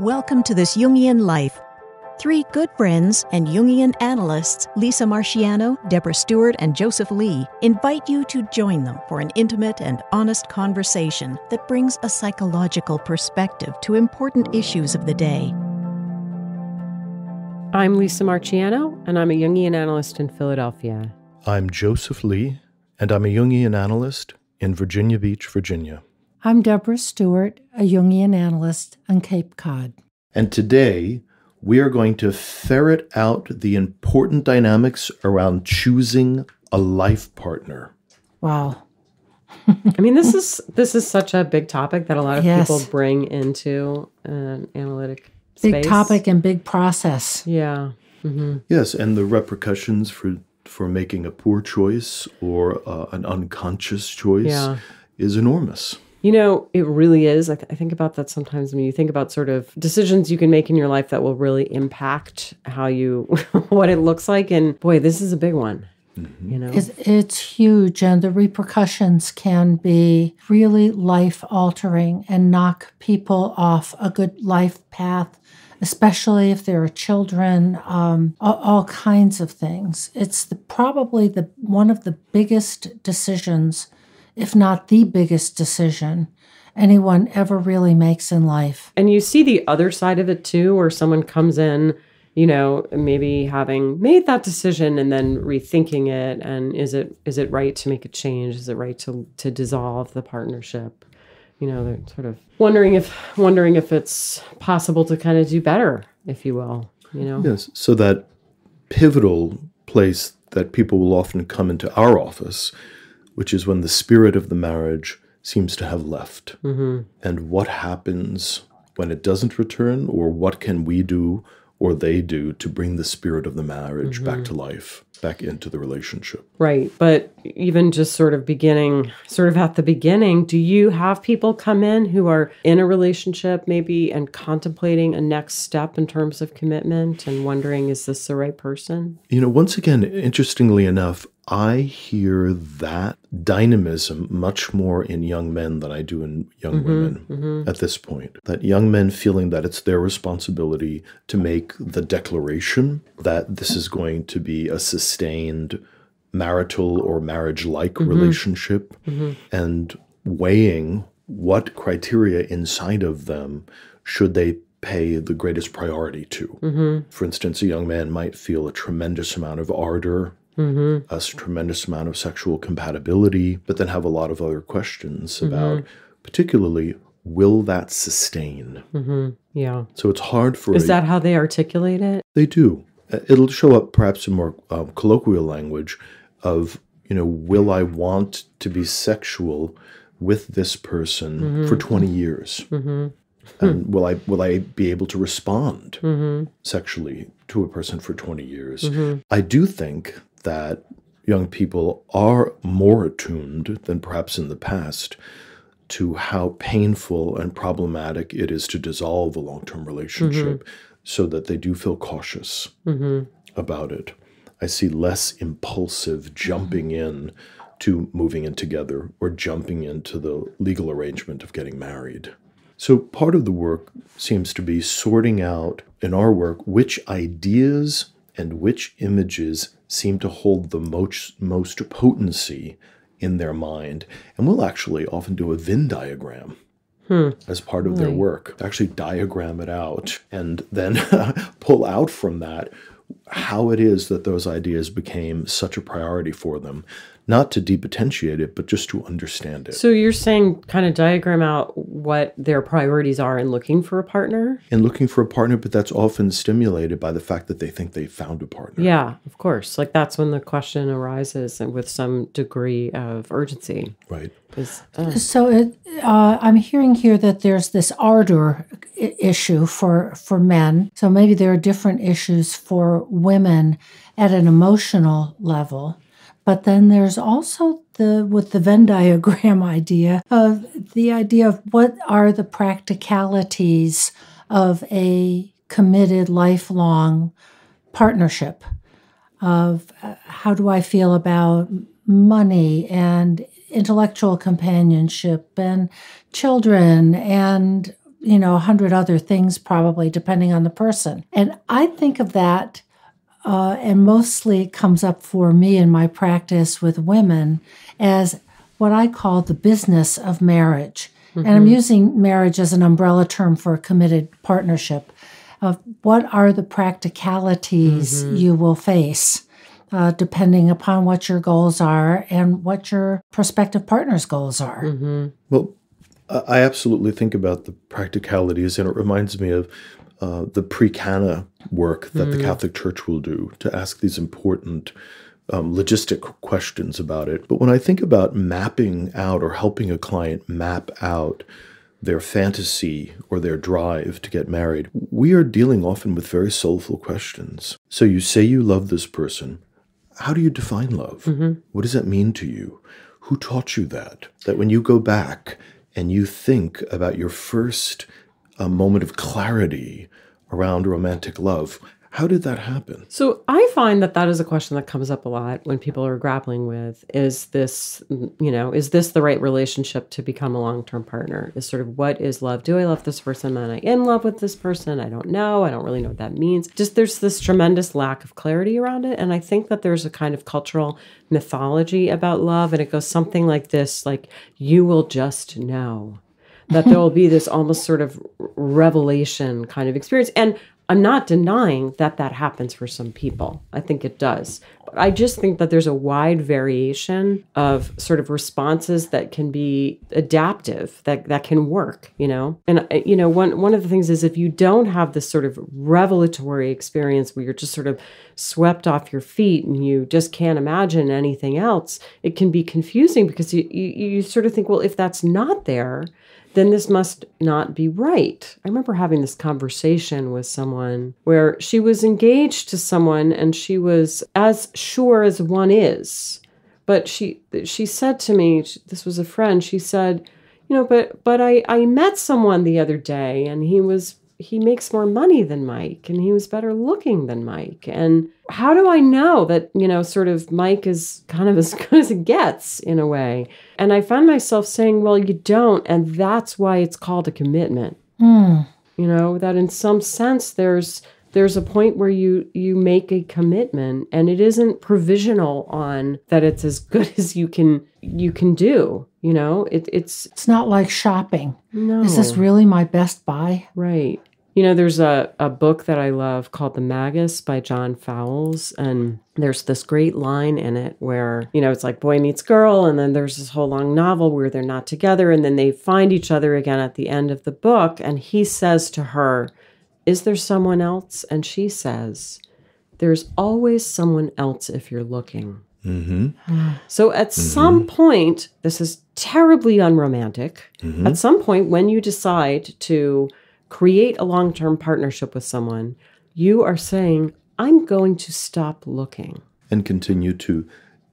Welcome to this Jungian life. Three good friends and Jungian analysts, Lisa Marciano, Deborah Stewart, and Joseph Lee, invite you to join them for an intimate and honest conversation that brings a psychological perspective to important issues of the day. I'm Lisa Marciano, and I'm a Jungian analyst in Philadelphia. I'm Joseph Lee, and I'm a Jungian analyst in Virginia Beach, Virginia. I'm Deborah Stewart, a Jungian analyst on Cape Cod. And today, we are going to ferret out the important dynamics around choosing a life partner. Wow. I mean, this is this is such a big topic that a lot of Yes. people bring into an analytic Big topic and big process. Yeah. hmm Yes, and the repercussions for for making a poor choice or uh, an unconscious choice Yeah. is enormous. You know, it really is. I, th- I think about that sometimes when you think about sort of decisions you can make in your life that will really impact how you, what it looks like. And boy, this is a big one. You know, It's, it's huge, and the repercussions can be really life altering and knock people off a good life path, especially if there are children, um, all, all kinds of things. It's the, probably the one of the biggest decisions, if not the biggest decision, anyone ever really makes in life. and you see the other side of it too, where someone comes in, you know, maybe having made that decision and then rethinking it, and is it is it right to make a change? Is it right to to dissolve the partnership? You know, they're sort of wondering if wondering if it's possible to kind of do better, if you will. You know, Yes, so that pivotal place that people will often come into our office, which is when the spirit of the marriage seems to have left. Mm-hmm. And what happens when it doesn't return, or what can we do or they do to bring the spirit of the marriage back mm-hmm. to life, back into the relationship? Right. But even just sort of beginning, sort of at the beginning, do you have people come in who are in a relationship maybe and contemplating a next step in terms of commitment and wondering, is this the right person? You know, once again, interestingly enough, I hear that dynamism much more in young men than I do in young mm-hmm, women mm-hmm. at this point. That young men feeling that it's their responsibility to make the declaration that this is going to be a sustained marital or marriage like mm-hmm. relationship and weighing what criteria inside of them should they pay the greatest priority to. For instance, a young man might feel a tremendous amount of ardor, Mm-hmm. a s- tremendous amount of sexual compatibility, but then have a lot of other questions mm-hmm. about, particularly, will that sustain? Mm-hmm. Yeah. So it's hard for Is a- that how they articulate it? they do. It'll show up perhaps in more um, colloquial language of, you know, will I want to be sexual with this person for 20 years? And will I will I be able to respond sexually to a person for 20 years? I do think that young people are more attuned than perhaps in the past to how painful and problematic it is to dissolve a long term relationship mm-hmm. so that they do feel cautious mm-hmm. about it. I see less impulsive jumping in to moving in together or jumping into the legal arrangement of getting married. So, part of the work seems to be sorting out in our work which ideas and which images seem to hold the most, most potency in their mind. And we'll actually often do a Venn diagram hmm. as part of their work, actually diagram it out and then pull out from that how it is that those ideas became such a priority for them, not to depotentiate it, but just to understand it. So you're saying kind of diagram out what their priorities are in looking for a partner? In looking for a partner, but that's often stimulated by the fact that they think they found a partner. Yeah, of course. Like that's when the question arises and with some degree of urgency. Right. Is uh, So it, uh, I'm hearing here that there's this ardor I- issue for for men. So maybe there are different issues for women at an emotional level, but then there's also the with the Venn diagram idea of the idea of what are the practicalities of a committed lifelong partnership of uh, how do I feel about money and intellectual companionship and children and you know, a hundred other things probably, depending on the person. And I think of that, uh, and mostly it comes up for me in my practice with women as what I call the business of marriage. Mm-hmm. And I'm using marriage as an umbrella term for a committed partnership. Of what are the practicalities mm-hmm. you will face, uh, depending upon what your goals are and what your prospective partner's goals are. Mm-hmm. Well, I absolutely think about the practicalities, and it reminds me of uh, the pre-cana work that mm. the Catholic Church will do to ask these important um, logistic questions about it. But when I think about mapping out or helping a client map out their fantasy or their drive to get married, we are dealing often with very soulful questions. So you say you love this person. How do you define love? Mm-hmm. What does that mean to you? Who taught you that? That when you go back and you think about your first uh, moment of clarity around romantic love, how did that happen? So I find that that is a question that comes up a lot when people are grappling with is this, you know, is this the right relationship to become a long term partner? Is sort of what is love? Do I love this person? Am I in love with this person? I don't know. I don't really know what that means. Just there's this tremendous lack of clarity around it. And I think that there's a kind of cultural mythology about love. And it goes something like this like, you will just know that there will be this almost sort of revelation kind of experience. And I'm not denying that that happens for some people. I think it does. But I just think that there's a wide variation of sort of responses that can be adaptive, that that can work, you know. And uh, you know, one one of the things is if you don't have this sort of revelatory experience where you're just sort of swept off your feet and you just can't imagine anything else, it can be confusing because you you, you sort of think, well, if that's not there, then this must not be right. I remember having this conversation with someone where she was engaged to someone and she was as sure as one is. But she she said to me, this was a friend, she said, you know, but but I I met someone the other day and he was he makes more money than Mike and he was better looking than Mike. And how do I know that, you know, sort of Mike is kind of as good as it gets in a way? And I found myself saying, well, you don't. And that's why it's called a commitment. Mm. You know, that in some sense there's there's a point where you you make a commitment and it isn't provisional on that it's as good as you can you can do you know it, it's it's not like shopping no is this really my best buy right you know, there's a, a book that I love called The Magus by John Fowles. And there's this great line in it where, you know, it's like boy meets girl. And then there's this whole long novel where they're not together. And then they find each other again at the end of the book. And he says to her, Is there someone else? And she says, There's always someone else if you're looking. Mm-hmm. So at mm-hmm. some point, this is terribly unromantic. Mm-hmm. At some point, when you decide to create a long term partnership with someone, you are saying, I'm going to stop looking. And continue to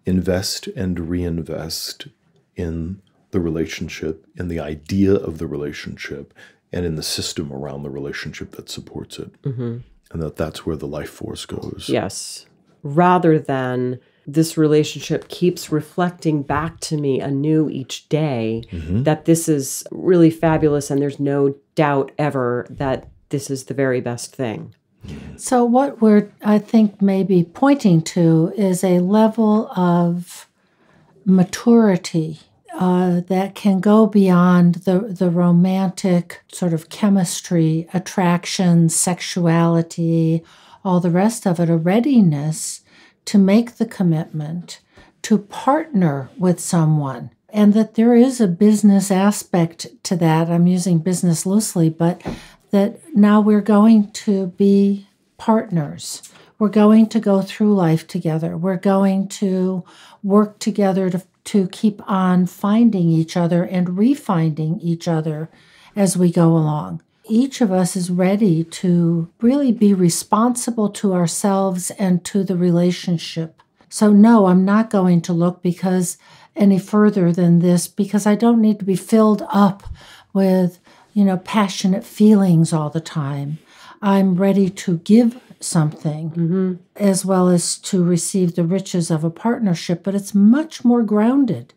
invest and reinvest in the relationship, in the idea of the relationship, and in the system around the relationship that supports it. Mm-hmm. And that that's where the life force goes. Yes. Rather than this relationship keeps reflecting back to me anew each day mm-hmm. that this is really fabulous and there's no doubt ever that this is the very best thing. So, what we're, I think, maybe pointing to is a level of maturity uh, that can go beyond the, the romantic sort of chemistry, attraction, sexuality, all the rest of it, a readiness to make the commitment to partner with someone and that there is a business aspect to that. I'm using business loosely, but that now we're going to be partners. We're going to go through life together. We're going to work together to, to keep on finding each other and refinding each other as we go along each of us is ready to really be responsible to ourselves and to the relationship. So, no, I'm not going to look because any further than this because I don't need to be filled up with, you know, passionate feelings all the time. I'm ready to give something as well as to receive the riches of a partnership, but it's much more grounded.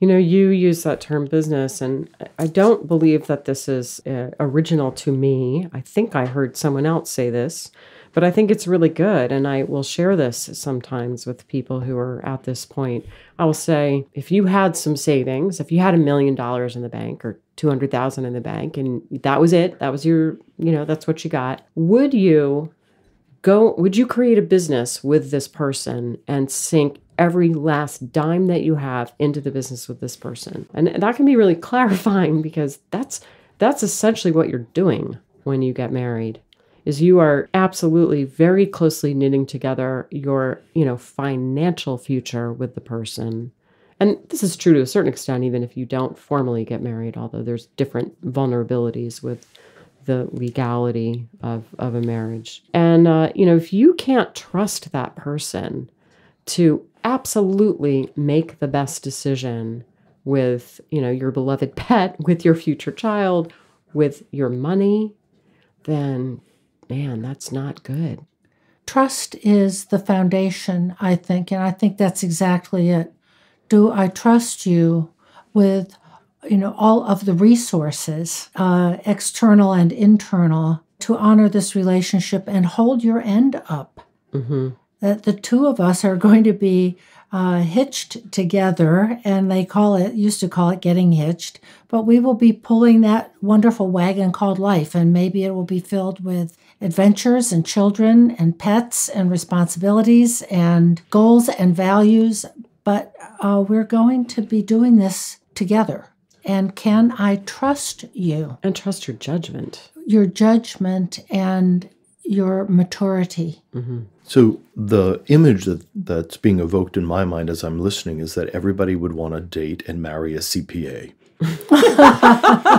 You know, you use that term business, and I don't believe that this is uh, original to me. I think I heard someone else say this, but I think it's really good. And I will share this sometimes with people who are at this point. I will say, if you had some savings, if you had a million dollars in the bank or 200,000 in the bank, and that was it, that was your, you know, that's what you got, would you go would you create a business with this person and sink every last dime that you have into the business with this person? And that can be really clarifying because that's that's essentially what you're doing when you get married is you are absolutely very closely knitting together your you know financial future with the person. And this is true to a certain extent even if you don't formally get married although there's different vulnerabilities with the legality of, of a marriage. And, uh, you know, if you can't trust that person to absolutely make the best decision with, you know, your beloved pet, with your future child, with your money, then man, that's not good. Trust is the foundation, I think, and I think that's exactly it. Do I trust you with you know all of the resources uh, external and internal to honor this relationship and hold your end up. That the two of us are going to be uh, hitched together and they call it used to call it getting hitched but we will be pulling that wonderful wagon called life and maybe it will be filled with adventures and children and pets and responsibilities and goals and values but uh, we're going to be doing this together and can I trust you? And trust your judgment. Your judgment and your maturity. So the image that that's being evoked in my mind as I'm listening is that everybody would want to date and marry a CPA.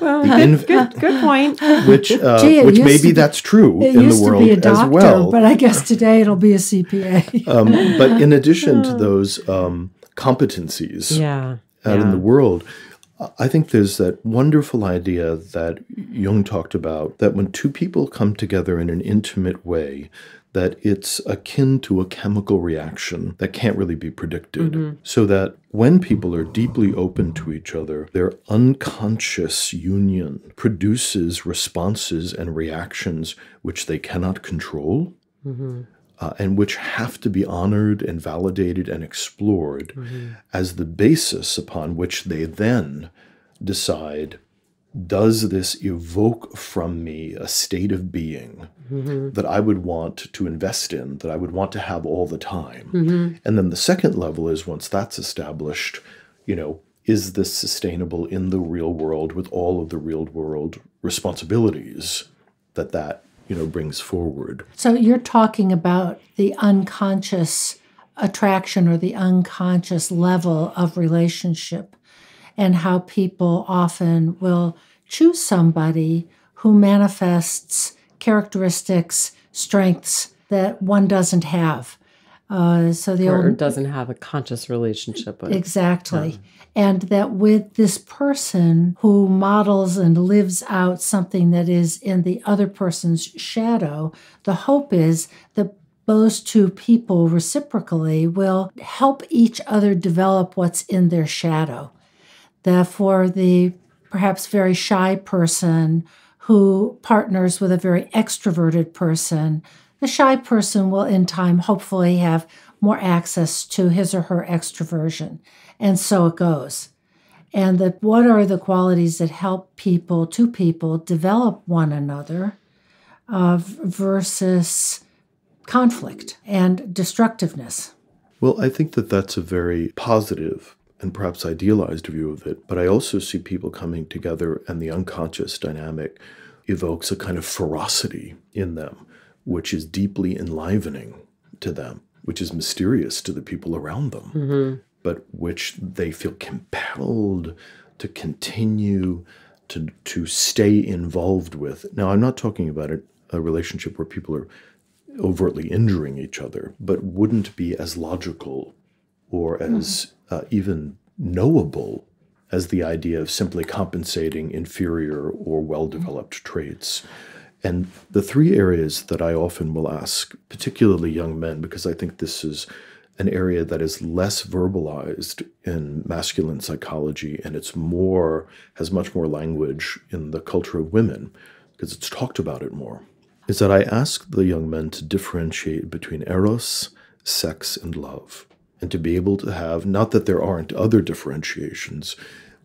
Well, The in- good, good point. which uh, Gee, which used to maybe be- that's true in the world to be a doctor, as well. but I guess today it'll be a CPA. um, but in addition to those um, competencies Yeah. Out in the world, I think there's that wonderful idea that Jung talked about that when two people come together in an intimate way, that it's akin to a chemical reaction that can't really be predicted. Mm-hmm. So that when people are deeply open to each other, their unconscious union produces responses and reactions which they cannot control mm-hmm. Uh, and which have to be honored and validated and explored mm-hmm. as the basis upon which they then decide does this evoke from me a state of being mm-hmm. that I would want to invest in, that I would want to have all the time? Mm-hmm. And then the second level is once that's established, you know, is this sustainable in the real world with all of the real world responsibilities that that, you know, brings forward? So you're talking about the unconscious attraction or the unconscious level of relationship and how people often will choose somebody who manifests characteristics, strengths that one doesn't have. Uh, so the Or, old doesn't have a conscious relationship with. Exactly. And that with this person who models and lives out something that is in the other person's shadow, the hope is that those two people reciprocally will help each other develop what's in their shadow. Therefore, the perhaps very shy person who partners with a very extroverted person, the shy person will in time hopefully have more access to his or her extroversion. And so it goes. And that what are the qualities that help people, two people, develop one another uh, versus conflict and destructiveness? Well, I think that that's a very positive and perhaps idealized view of it. But I also see people coming together, and the unconscious dynamic evokes a kind of ferocity in them, which is deeply enlivening to them, which is mysterious to the people around them, but which they feel compelled to continue to, to stay involved with. Now, I'm not talking about a, a relationship where people are overtly injuring each other, but wouldn't be as logical or as uh, even knowable as the idea of simply compensating inferior or well developed traits. And the three areas that I often will ask, particularly young men, because I think this is an area that is less verbalized in masculine psychology and it's more has much more language in the culture of women because it's talked about it more is that I ask the young men to differentiate between eros, sex, and love, and to be able to have not that there aren't other differentiations,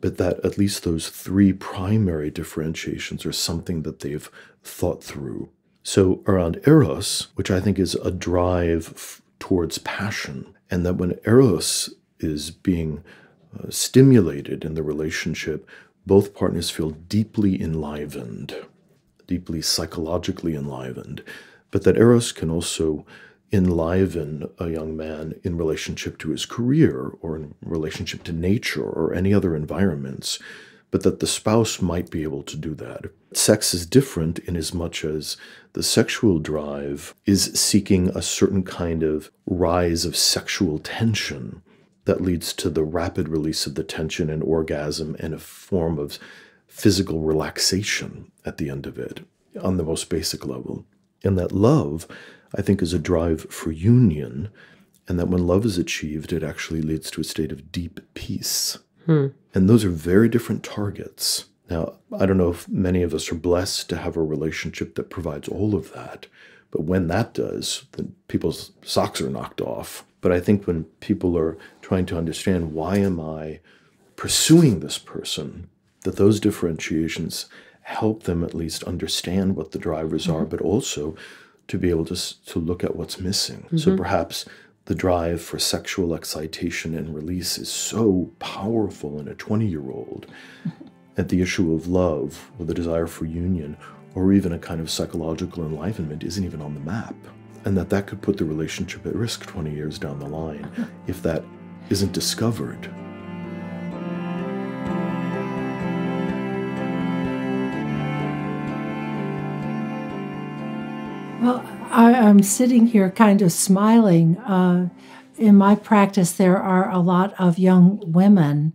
but that at least those three primary differentiations are something that they've thought through. So, around eros, which I think is a drive towards passion, and that when eros is being uh, stimulated in the relationship, both partners feel deeply enlivened deeply psychologically enlivened, but that Eros can also enliven a young man in relationship to his career or in relationship to nature or any other environments, but that the spouse might be able to do that. Sex is different in as much as the sexual drive is seeking a certain kind of rise of sexual tension that leads to the rapid release of the tension and orgasm and a form of physical relaxation at the end of it on the most basic level. And that love, I think, is a drive for union. And that when love is achieved, it actually leads to a state of deep peace. Hmm. And those are very different targets. Now, I don't know if many of us are blessed to have a relationship that provides all of that. But when that does, then people's socks are knocked off. But I think when people are trying to understand why am I pursuing this person, that those differentiations help them at least understand what the drivers mm-hmm. are, but also to be able to, to look at what's missing. Mm-hmm. So perhaps the drive for sexual excitation and release is so powerful in a 20 year old, and the issue of love or the desire for union or even a kind of psychological enlivenment isn't even on the map. And that that could put the relationship at risk 20 years down the line if that isn't discovered. I, am sitting here kind of smiling. Uh, in my practice, there are a lot of young women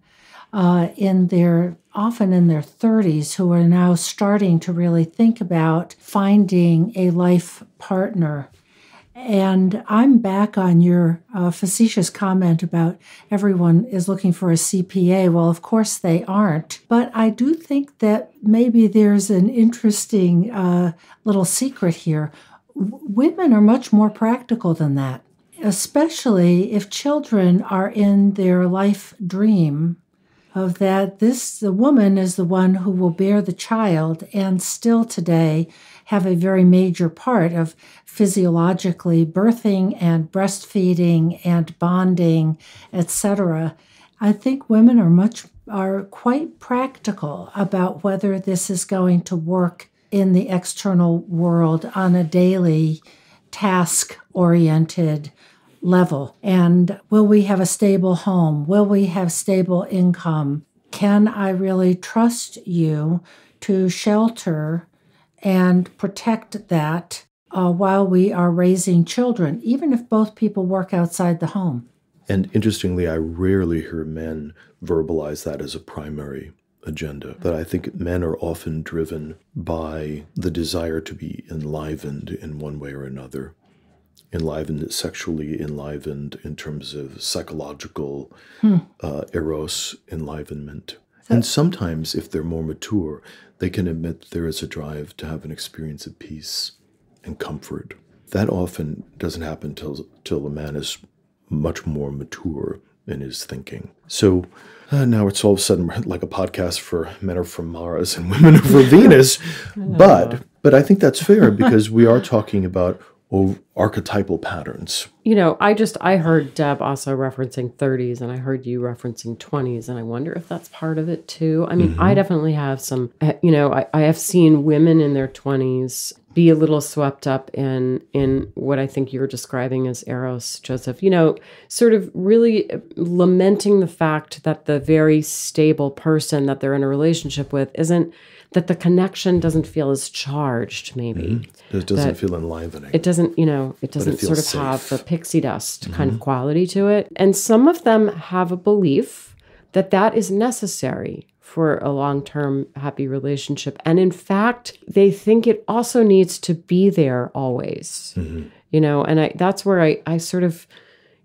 uh, in their often in their 30s who are now starting to really think about finding a life partner. And I'm back on your uh, facetious comment about everyone is looking for a CPA. Well, of course they aren't. But I do think that maybe there's an interesting uh, little secret here women are much more practical than that, especially if children are in their life dream of that this the woman is the one who will bear the child and still today have a very major part of physiologically birthing and breastfeeding and bonding etc i think women are much are quite practical about whether this is going to work in the external world on a daily task oriented level. And will we have a stable home? Will we have stable income? Can I really trust you to shelter and protect that uh, while we are raising children, even if both people work outside the home? And interestingly, I rarely hear men verbalize that as a primary agenda. That I think men are often driven by the desire to be enlivened in one way or another. Enlivened sexually, enlivened in terms of psychological hmm. uh, eros enlivenment. and sometimes, if they're more mature, they can admit there is a drive to have an experience of peace and comfort. That often doesn't happen till till a man is much more mature in his thinking. So uh, now it's all of a sudden like a podcast for men are from Mars and women are from Venus. But but I think that's fair because we are talking about archetypal patterns. You know, I just I heard Deb also referencing 30s and I heard you referencing 20s and I wonder if that's part of it too. I mean, mm-hmm. I definitely have some uh, you know, I, I have seen women in their 20s be a little swept up in in what I think you're describing as eros, Joseph. You know, sort of really lamenting the fact that the very stable person that they're in a relationship with isn't that the connection doesn't feel as charged. Maybe mm-hmm. it doesn't that feel enlivening. It doesn't, you know, it doesn't it sort of safe. have the pixie dust mm-hmm. kind of quality to it. And some of them have a belief that that is necessary for a long-term happy relationship and in fact they think it also needs to be there always you know and i that's where i i sort of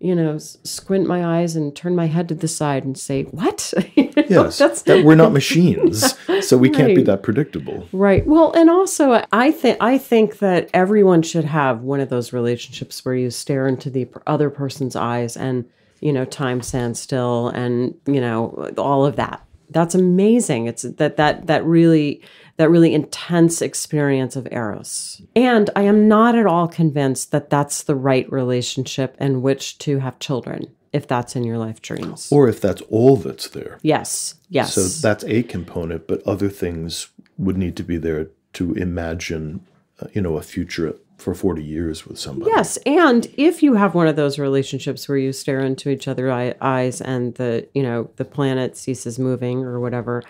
you know squint my eyes and turn my head to the side and say what Yes, that's that we're not machines, so we can't be that predictable. Right. Well, and also I think I think that everyone should have one of those relationships where you stare into the other person's eyes and, you know, time stands still and, you know, all of that. That's amazing. It's that that that really that really intense experience of eros. And I am not at all convinced that that's the right relationship in which to have children if that's in your life dreams. Or if that's all that's there. yes. Yes. So that's a component, but other things would need to be there to imagine, uh, you know, a future for 40 years with somebody. Yes, and if you have one of those relationships where you stare into each other's eyes and the you know the planet ceases moving or whatever,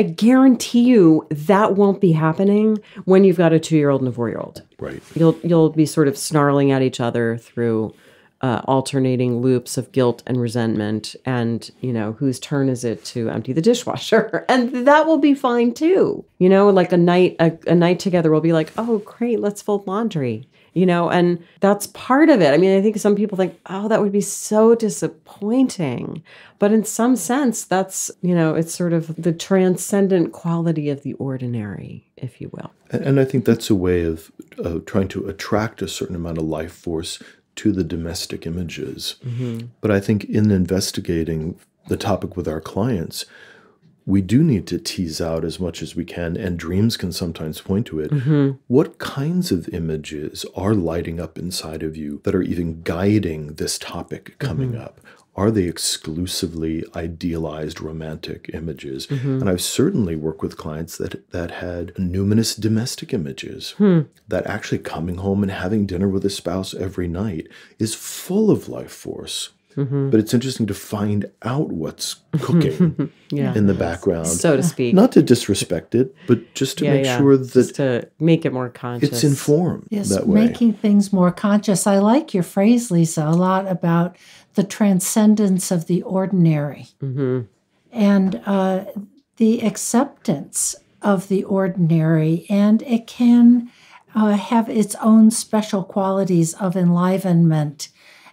I guarantee you that won't be happening when you've got a two year old and a four year old. Right. You'll you'll be sort of snarling at each other through uh, alternating loops of guilt and resentment, and you know whose turn is it to empty the dishwasher, and that will be fine too. You know, like a night a, a night together will be like, oh great, let's fold laundry. You know, and that's part of it. I mean, I think some people think, oh, that would be so disappointing. But in some sense, that's, you know, it's sort of the transcendent quality of the ordinary, if you will. And, and I think that's a way of uh, trying to attract a certain amount of life force to the domestic images. But I think in investigating the topic with our clients, we do need to tease out as much as we can, and dreams can sometimes point to it. Mm-hmm. What kinds of images are lighting up inside of you that are even guiding this topic mm-hmm. coming up? Are they exclusively idealized romantic images? Mm-hmm. And I've certainly worked with clients that that had numinous domestic images. Hmm. That actually coming home and having dinner with a spouse every night is full of life force. But it's interesting to find out what's cooking Yeah. in the background. So to speak. Not to disrespect it, but just to yeah, make yeah. sure Just that to make it more conscious. it's informed Yes, that way. making things more conscious. I like your phrase, Lisa, a lot about the transcendence of the ordinary and uh, the acceptance of the ordinary. And it can uh, have its own special qualities of enlivenment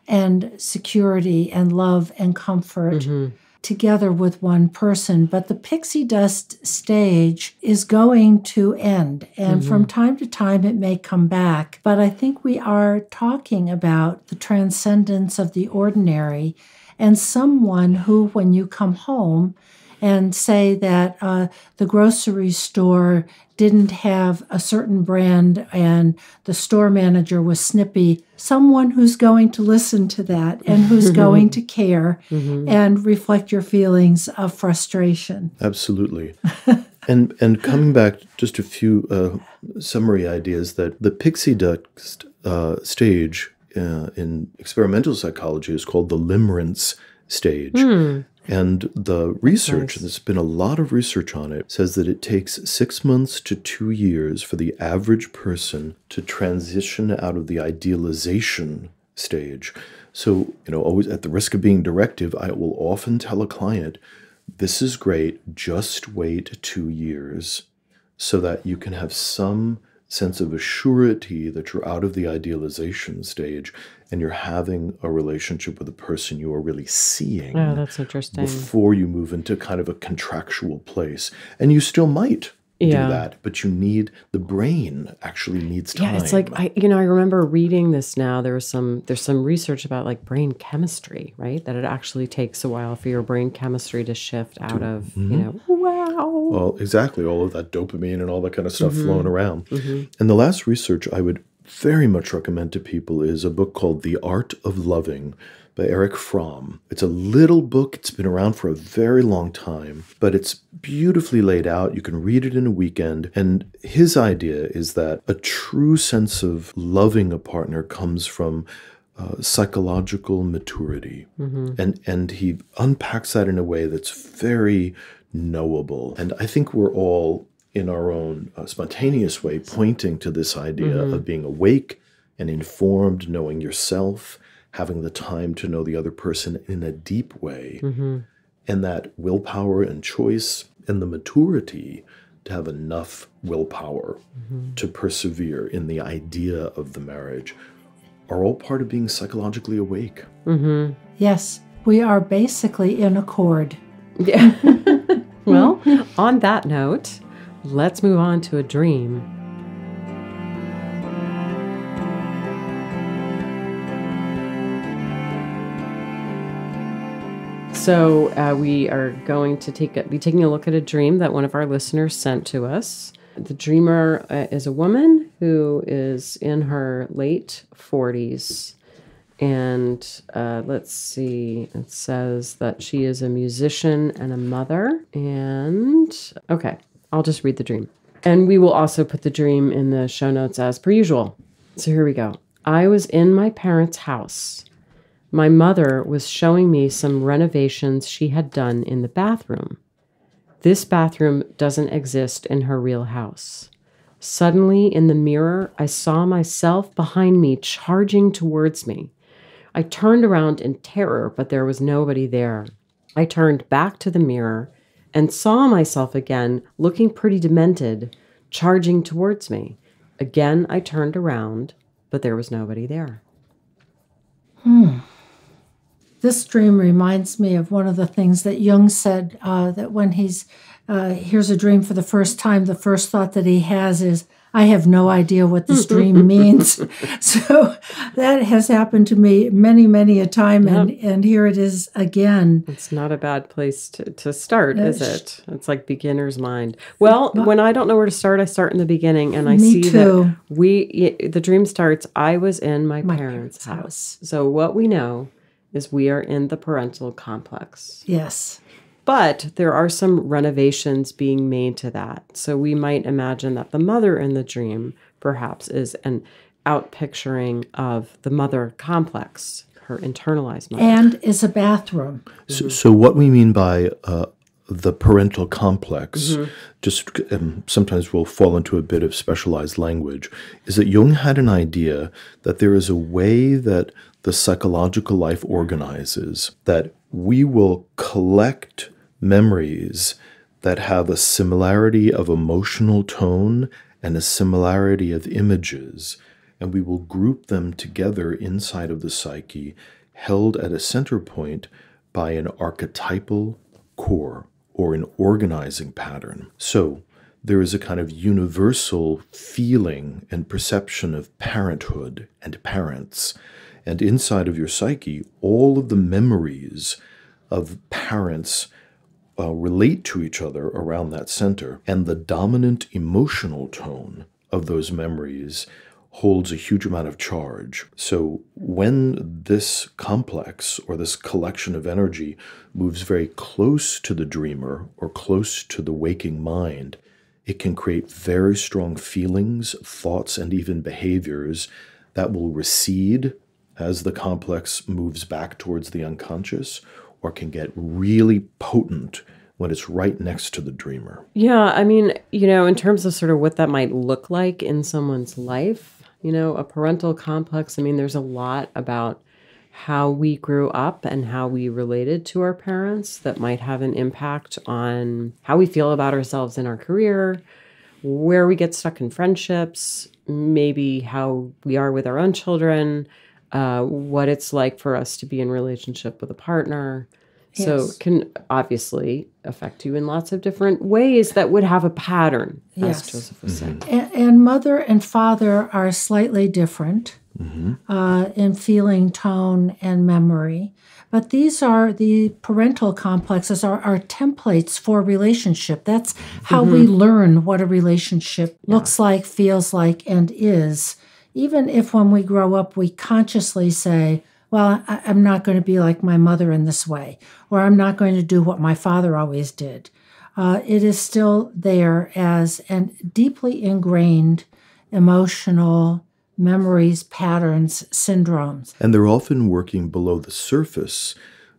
and security and love and comfort mm-hmm. together with one person. But the pixie dust stage is going to end. And from mm-hmm. time to time, it may come back. But I think we are talking about the transcendence of the ordinary and someone who, when you come home, and say that uh, the grocery store didn't have a certain brand and the store manager was snippy, someone who's going to listen to that and who's going to care and reflect your feelings of frustration. Absolutely. and and coming back just a few uh, summary ideas that the pixie dust uh, stage uh, in experimental psychology is called the limerence stage. And the research, there's been a lot of research on it, says that it takes six months to two years for the average person to transition out of the idealization stage. So, you know, always at the risk of being directive, I will often tell a client, this is great, just wait two years so that you can have some sense of assurity that you're out of the idealization stage and you're having a relationship with a person you are really seeing Oh, that's interesting. before you move into kind of a contractual place. And you still might Yeah. do that, but you need the brain actually needs time. Yeah, it's like I, you know, I remember reading this. Now there was some there's some research about like brain chemistry, right? That it actually takes a while for your brain chemistry to shift out of Mm-hmm. you know, wow. Well, exactly. All of that dopamine and all that kind of stuff Mm-hmm. flowing around. And the last research I would very much recommend to people is a book called The Art of Loving by Erich Fromm. It's a little book, it's been around for a very long time, but it's beautifully laid out. You can read it in a weekend. And his idea is that a true sense of loving a partner comes from uh, psychological maturity. And, and he unpacks that in a way that's very knowable. And I think we're all, in our own uh, spontaneous way, pointing to this idea of being awake and informed, knowing yourself, having the time to know the other person in a deep way. mm-hmm. and that willpower and choice and the maturity to have enough willpower to persevere in the idea of the marriage are all part of being psychologically awake. Mm-hmm. Yes, we are basically in accord. Yeah. well, on that note, let's move on to a dream. So uh, we are going to take a, be taking a look at a dream that one of our listeners sent to us. The dreamer uh, is a woman who is in her late 40s. And uh, let's see, it says that she is a musician and a mother. And okay, I'll just read the dream. And we will also put the dream in the show notes as per usual. So here we go. I was in my parents' house. My mother was showing me some renovations she had done in the bathroom. This bathroom doesn't exist in her real house. Suddenly, in the mirror, I saw myself behind me charging towards me. I turned around in terror, but there was nobody there. I turned back to the mirror and saw myself again, looking pretty demented, charging towards me. Again, I turned around, but there was nobody there. Hmm. This dream reminds me of one of the things that Jung said uh, that when he's uh, hears a dream for the first time, the first thought that he has is, I have no idea what this dream means. so that has happened to me many, many a time, and, and here it is again. It's not a bad place to, to start, is it? It's like beginner's mind. Well, when I don't know where to start, I start in the beginning and I see too. that we, the dream starts, I was in my, parents' parents' house. So what we know is we are in the parental complex. Yes. But there are some renovations being made to that. So we might imagine that the mother in the dream perhaps is an out picturing of the mother complex, her internalized mother. And is a bathroom. So, so what we mean by uh, the parental complex, just um, sometimes we'll fall into a bit of specialized language, is that Jung had an idea that there is a way that the psychological life organizes, that we will collect memories that have a similarity of emotional tone and a similarity of images, and we will group them together inside of the psyche, held at a center point by an archetypal core or an organizing pattern. So, there is a kind of universal feeling and perception of parenthood and parents. And inside of your psyche, all of the memories of parents uh, relate to each other around that center. And the dominant emotional tone of those memories holds a huge amount of charge. So when this complex or this collection of energy moves very close to the dreamer or close to the waking mind, it can create very strong feelings, thoughts, and even behaviors that will recede as the complex moves back towards the unconscious or can get really potent when it's right next to the dreamer. Yeah, I mean, you know, in terms of sort of what that might look like in someone's life, you know, a parental complex, I mean, there's a lot about how we grew up and how we related to our parents that might have an impact on how we feel about ourselves in our career, where we get stuck in friendships, maybe how we are with our own children, uh, what it's like for us to be in relationship with a partner. So it can obviously affect you in lots of different ways that would have a pattern, as Yes. Joseph was saying. And, and mother and father are slightly different uh, in feeling, tone, and memory. But these are the parental complexes are, are templates for relationship. That's how we learn what a relationship looks like, feels like, and is. Even if when we grow up, we consciously say, well, I, I'm not going to be like my mother in this way, or I'm not going to do what my father always did. Uh, it is still there as and deeply ingrained emotional memories, patterns, syndromes. And they're often working below the surface.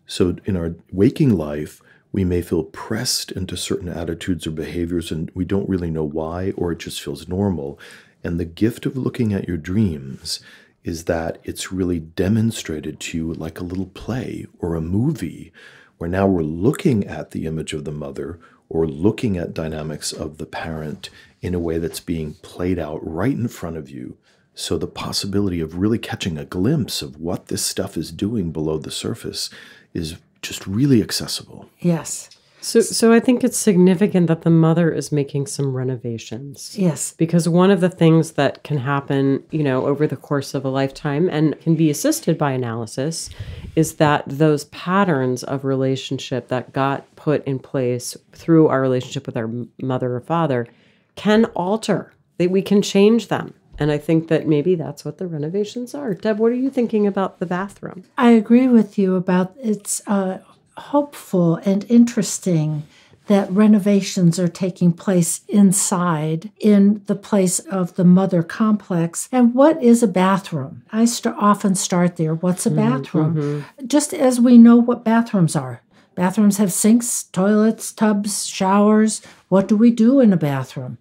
So in our waking life, we may feel pressed into certain attitudes or behaviors and we don't really know why, or it just feels normal. And the gift of looking at your dreams is that it's really demonstrated to you like a little play or a movie where now we're looking at the image of the mother or looking at dynamics of the parent in a way that's being played out right in front of you. So the possibility of really catching a glimpse of what this stuff is doing below the surface is just really accessible. Yes. So, so I think it's significant that the mother is making some renovations. Yes. Because one of the things that can happen, you know, over the course of a lifetime and can be assisted by analysis is that those patterns of relationship that got put in place through our relationship with our mother or father can alter. That we can change them. And I think that maybe that's what the renovations are. Deb, what are you thinking about the bathroom? I agree with you about it's uh, hopeful and interesting that renovations are taking place inside in the place of the mother complex. And what is a bathroom? I st- often start there. What's a bathroom? Mm-hmm. Just as we know what bathrooms are. Bathrooms have sinks, toilets, tubs, showers. What do we do in a bathroom?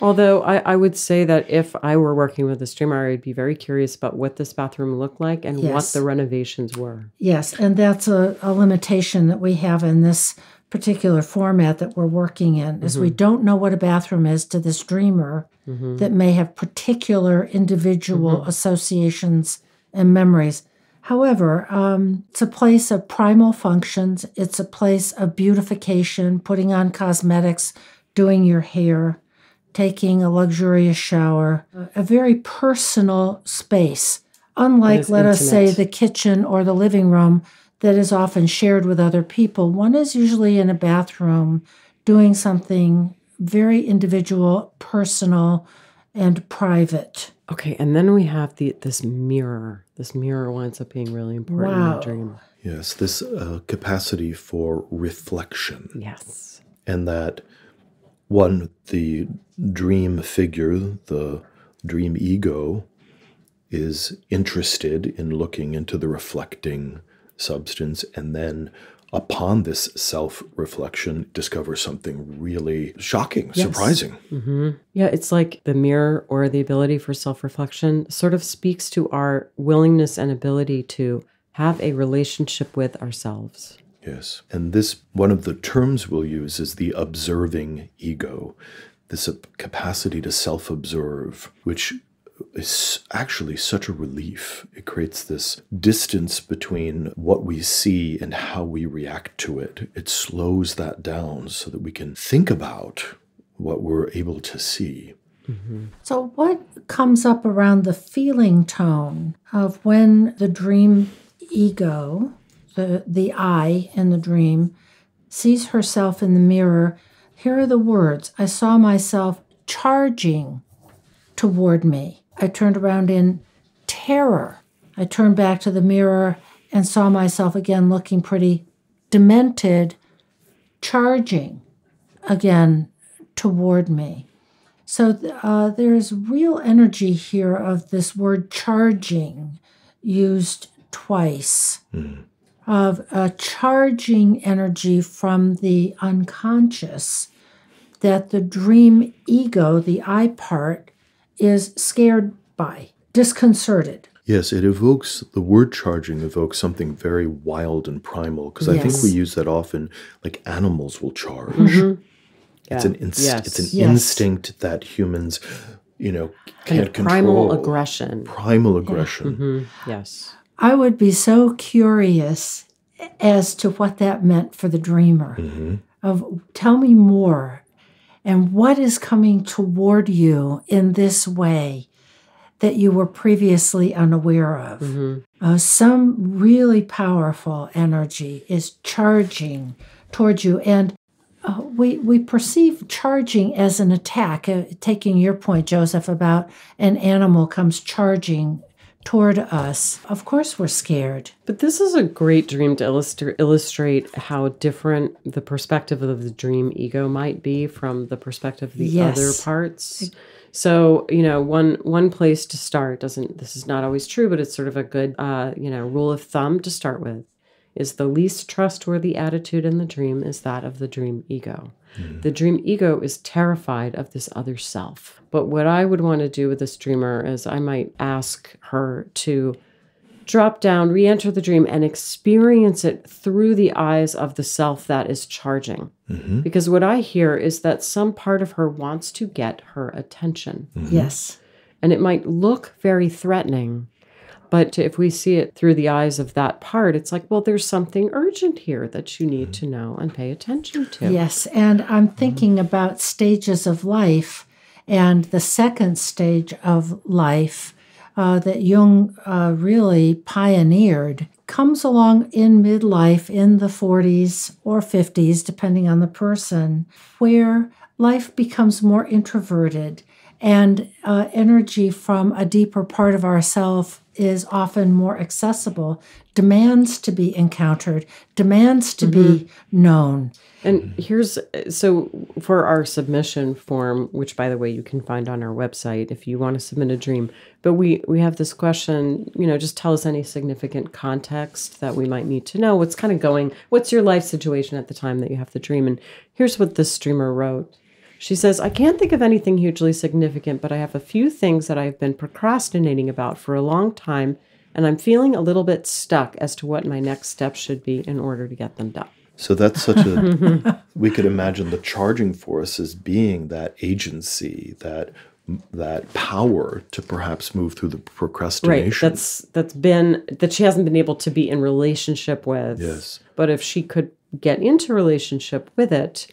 Although I, I would say that if I were working with a streamer, I'd be very curious about what this bathroom looked like and yes. what the renovations were. Yes, and that's a, a, limitation that we have in this particular format that we're working in is mm-hmm. we don't know what a bathroom is to this dreamer mm-hmm. that may have particular individual mm-hmm. associations and memories. However, um, it's a place of primal functions. It's a place of beautification, putting on cosmetics, doing your hair taking a luxurious shower, a very personal space, unlike, let intimate. us say, the kitchen or the living room that is often shared with other people. One is usually in a bathroom doing something very individual, personal, and private. Okay, and then we have the this mirror. This mirror winds up being really important wow. in the dream. Yes, this uh, capacity for reflection. Yes. And that one, the dream figure, the dream ego, is interested in looking into the reflecting substance and then upon this self reflection discover something really shocking yes. surprising mm-hmm. yeah it's like the mirror or the ability for self reflection sort of speaks to our willingness and ability to have a relationship with ourselves Yes. And this, one of the terms we'll use is the observing ego, this capacity to self observe, which is actually such a relief. It creates this distance between what we see and how we react to it. It slows that down so that we can think about what we're able to see. Mm-hmm. So, what comes up around the feeling tone of when the dream ego the, the I in the dream, sees herself in the mirror. Here are the words I saw myself charging toward me. I turned around in terror. I turned back to the mirror and saw myself again looking pretty demented, charging again toward me. So uh, there's real energy here of this word charging used twice. Mm of a charging energy from the unconscious that the dream ego, the I part, is scared by, disconcerted. Yes, it evokes the word charging evokes something very wild and primal because yes. I think we use that often. Like animals will charge. Mm-hmm. Yeah. It's an inst- yes. it's an yes. instinct that humans, you know, can't control. Primal aggression. Primal aggression. Yeah. Mm-hmm. Yes. I would be so curious as to what that meant for the dreamer. Mm-hmm. Of tell me more, and what is coming toward you in this way that you were previously unaware of. Mm-hmm. Uh, some really powerful energy is charging towards you, and uh, we we perceive charging as an attack. Uh, taking your point, Joseph, about an animal comes charging toward us, of course we're scared. But this is a great dream to illustrate illustrate how different the perspective of the dream ego might be from the perspective of the yes. other parts. So, you know, one one place to start doesn't this is not always true, but it's sort of a good uh, you know, rule of thumb to start with is the least trustworthy attitude in the dream is that of the dream ego. Mm. The dream ego is terrified of this other self. But what I would want to do with this dreamer is I might ask her to drop down, re enter the dream, and experience it through the eyes of the self that is charging. Mm-hmm. Because what I hear is that some part of her wants to get her attention. Yes. And it might look very threatening. But if we see it through the eyes of that part, it's like, well, there's something urgent here that you need to know and pay attention to. Yes. And I'm thinking about stages of life. And the second stage of life uh, that Jung uh, really pioneered comes along in midlife in the 40s or 50s, depending on the person, where life becomes more introverted and uh, energy from a deeper part of ourself is often more accessible, demands to be encountered, demands to be known. And here's so for our submission form, which by the way you can find on our website if you want to submit a dream. But we we have this question, you know, just tell us any significant context that we might need to know. What's kind of going? What's your life situation at the time that you have the dream? And here's what this streamer wrote. She says, I can't think of anything hugely significant, but I have a few things that I've been procrastinating about for a long time, and I'm feeling a little bit stuck as to what my next step should be in order to get them done. So that's such a we could imagine the charging force as being that agency, that that power to perhaps move through the procrastination. Right. That's that's been that she hasn't been able to be in relationship with. Yes. But if she could get into relationship with it,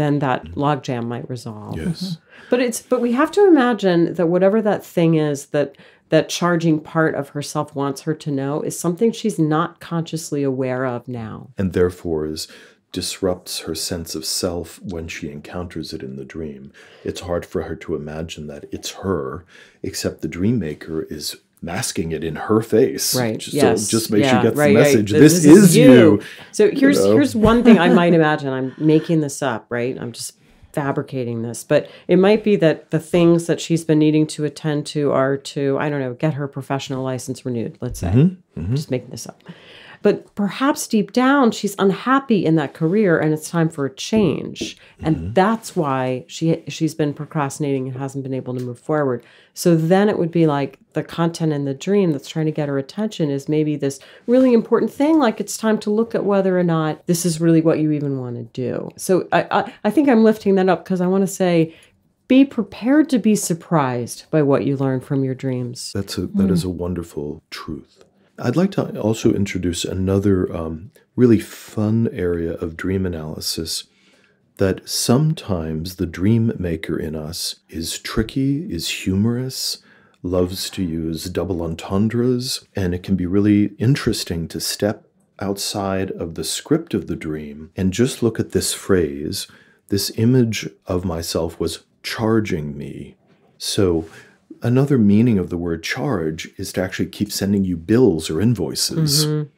then that logjam might resolve. yes. Mm-hmm. But it's but we have to imagine that whatever that thing is that that charging part of herself wants her to know is something she's not consciously aware of now. And therefore is disrupts her sense of self when she encounters it in the dream. It's hard for her to imagine that it's her, except the dream maker is masking it in her face. Right. Just, yes. So just make yeah, she gets right, the message. Th- This, is, you. So here's know? here's one thing I might imagine. I'm making this up, right? I'm just fabricating this, but it might be that the things that she's been needing to attend to are to I don't know get her professional license renewed. Let's say, Mm-hmm. just making this up. But perhaps deep down she's unhappy in that career and it's time for a change. And Mm-hmm. that's why she she's been procrastinating and hasn't been able to move forward. So then it would be like the content in the dream that's trying to get her attention is maybe this really important thing like it's time to look at whether or not this is really what you even want to do. So I I, I think I'm lifting that up because I want to say be prepared to be surprised by what you learn from your dreams. That's a that is a wonderful truth. I'd like to also introduce another um, really fun area of dream analysis. That sometimes the dream maker in us is tricky, is humorous, loves to use double entendres, and it can be really interesting to step outside of the script of the dream and just look at this phrase. This image of myself was charging me. So, another meaning of the word charge is to actually keep sending you bills or invoices. Mm-hmm.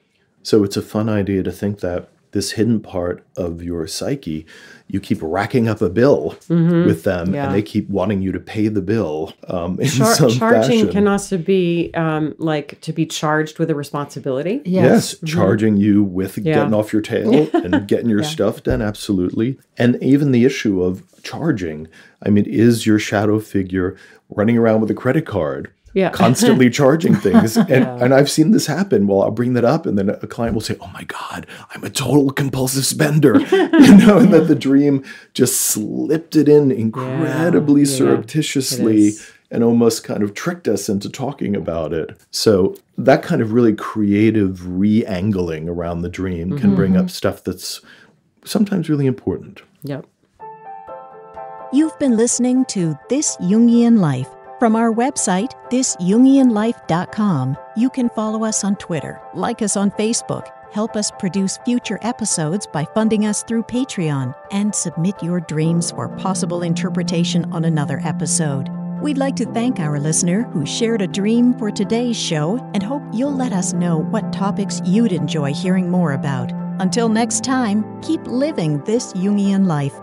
So, it's a fun idea to think that this hidden part of your psyche, you keep racking up a bill with them Yeah. and they keep wanting you to pay the bill um, in Char- some charging fashion. can also be um, like to be charged with a responsibility. Yes, charging you with Yeah. getting off your tail and getting your stuff done, absolutely. And even the issue of charging. I mean, is your shadow figure running around with a credit card? Yeah. Constantly charging things. And and I've seen this happen. Well, I'll bring that up and then a client will say, Oh my God, I'm a total compulsive spender. you know, and that the dream just slipped it in incredibly Yeah, yeah, surreptitiously is. and almost kind of tricked us into talking about it. So that kind of really creative re-angling around the dream can mm-hmm. bring up stuff that's sometimes really important. Yep. You've been listening to This Jungian Life. From our website, thisjungianlife.com, you can follow us on Twitter, like us on Facebook, help us produce future episodes by funding us through Patreon, and submit your dreams for possible interpretation on another episode. We'd like to thank our listener who shared a dream for today's show and hope you'll let us know what topics you'd enjoy hearing more about. Until next time, keep living this Jungian life.